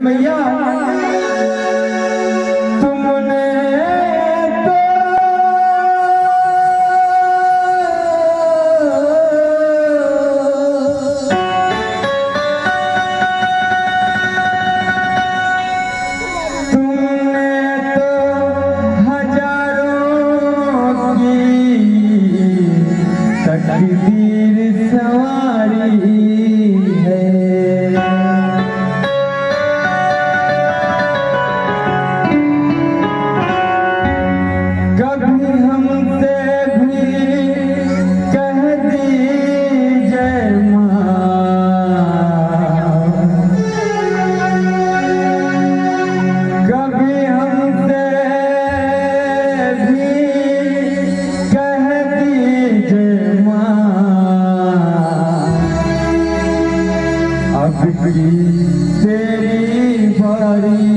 मैया तुमने तो तुमने तो हज़ारों की तकदीर सवारी अब भी तेरी बारी